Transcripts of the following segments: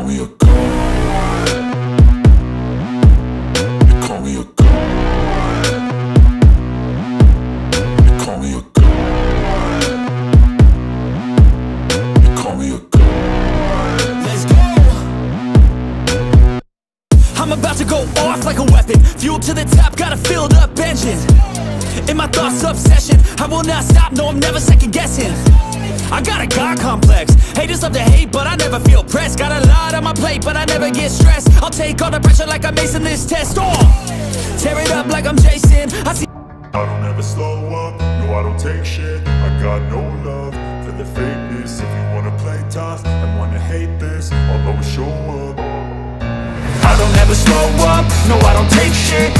call me a call me a call me a call me a. Let's go. I'm about to go off like a weapon. Fuel to the top, got a filled up engine. In my thoughts, obsession. I will not stop, no, I'm never second guessing. I got a God complex. Haters love to hate, but I never feel pressed. Gotta on my plate, but I never get stressed. I'll take all the pressure like I'm acing this test. Oh, tear it up like I'm Jason. I see I don't ever slow up, no I don't take shit. I got no love for the fakeness. If you wanna play tough and wanna hate this I'll always show up. I don't ever slow up, no I don't take shit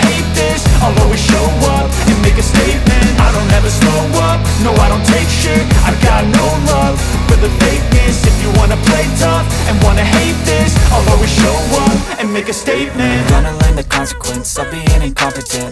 shit I got no love for the fakeness. If you wanna play tough and wanna hate this I'll always show up and make a statement. Gonna learn the consequence of being incompetent